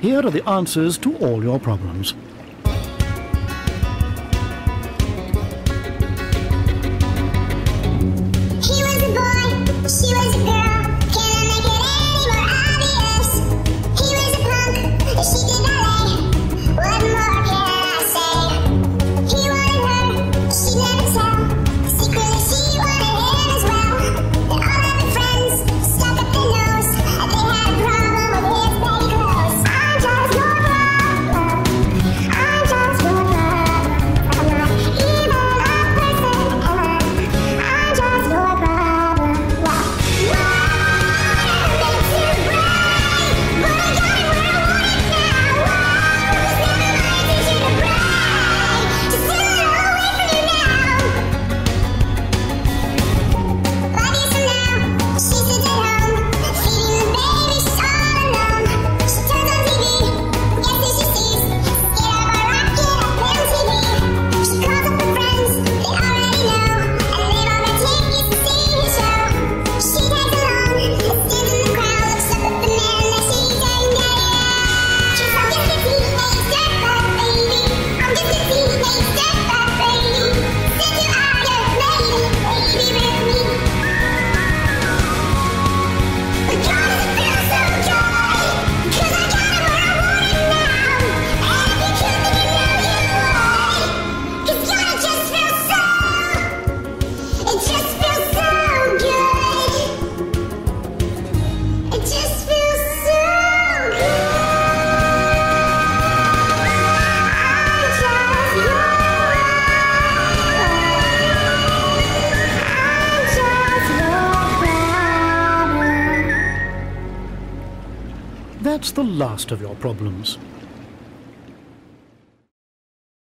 Here are the answers to all your problems. That's the last of your problems.